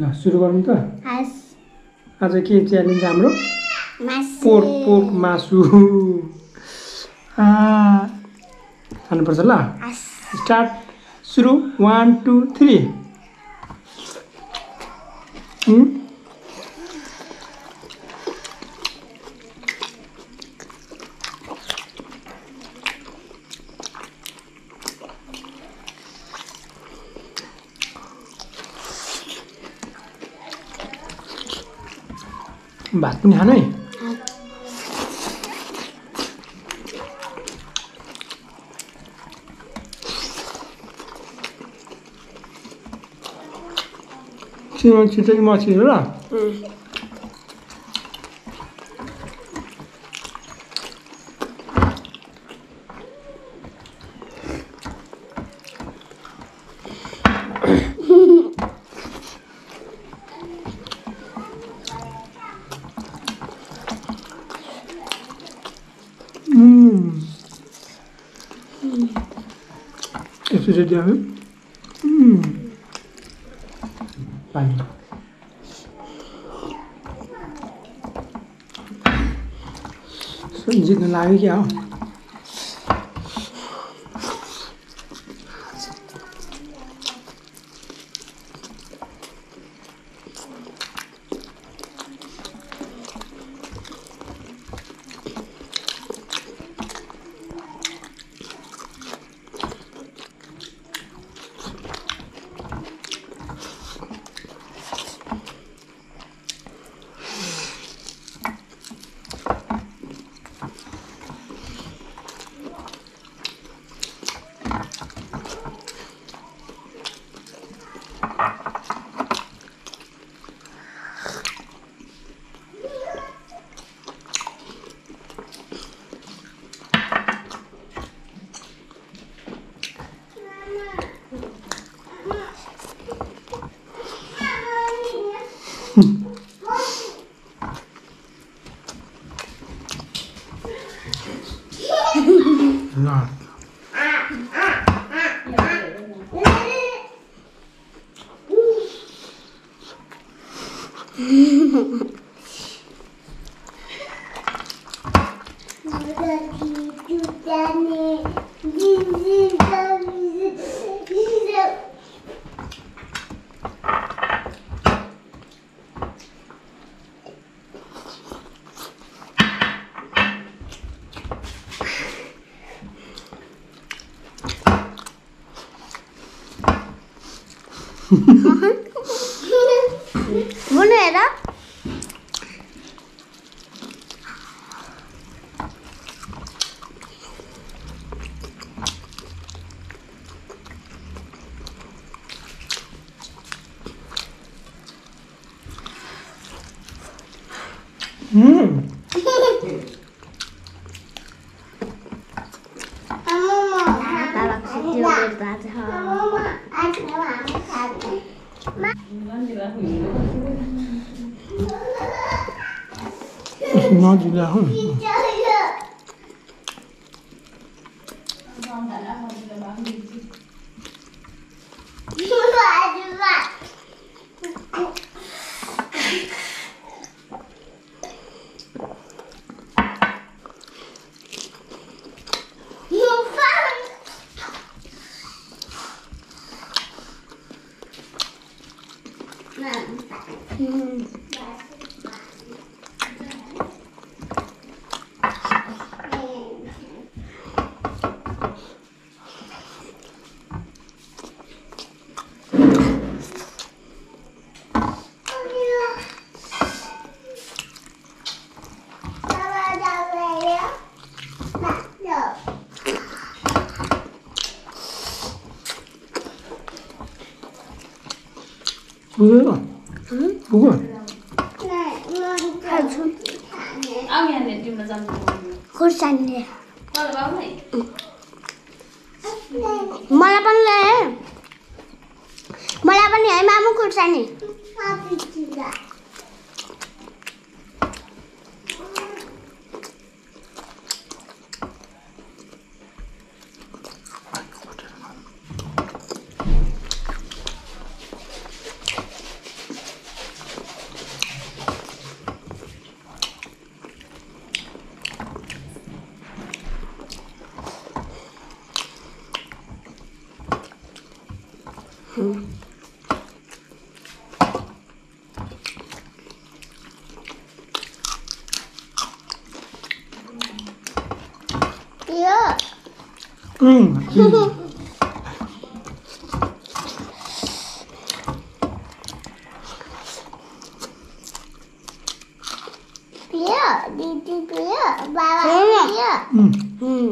ल सुरु गरौँ त आज के च्यालेन्ज हाम्रो पोर्क पोर्क मासु खानुपर्छ ल स्टार्ट सुरु one two three 맞긴 하네. 응. 지금 진짜 이 맛이라. 응. 嗯，拜。所以你今天拉一下。啊？Bunu era. Mmm. 妈妈，爱吃晚饭。妈，你妈，妈妈，妈妈，妈妈，妈妈，妈妈，妈妈， 누구야? 응? 누구야? 할수. 아미 안에 뒤만 잠고. खोर्सानी मलाई पनि ल्याए मलाई पनि है मामु खोर्सानी Iya. Hmm. Ya. Hmm. Biar, di biar, bawa Hmm.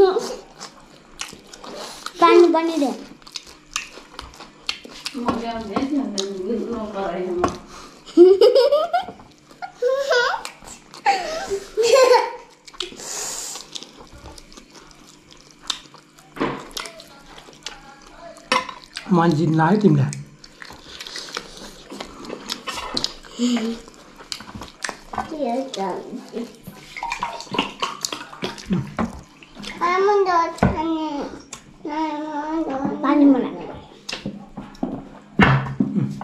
पानी पनि दे man nhìn lái tìm nè Hãy subscribe cho kênh Ghiền Mì Gõ Để không bỏ lỡ những video hấp dẫn 妈馒头吃呢，拿馒头吃嗯。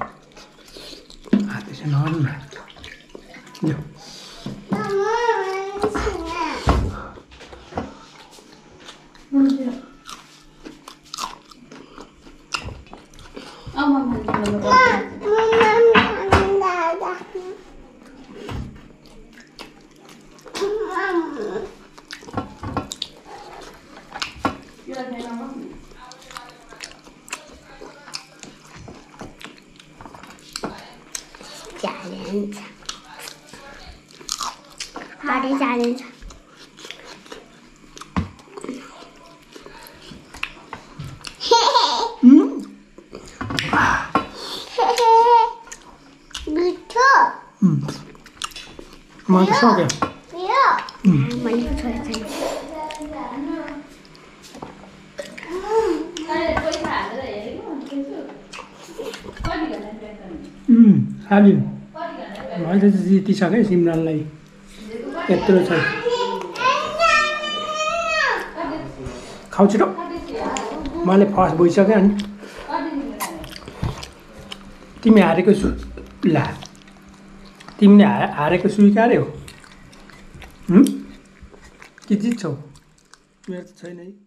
啊，得先拿着呢。哟。妈妈，你吃妈妈。 잘린다. 다리 잘린다. 음? 미쳐. 음. 많이 싸게. 미쳐. 음. 많이 붙여야 돼. 음, 사진. अहिले चाहिँ जितिसक्यो सिमरनलाई यत्रो छ खाउ छिटो मैले फर्स्ट भइसकेँ अनि तिमी हारेको सु ला तिमीले हा हारेको स्वीकार्यौ कि जित्छौ मेरो त छैन है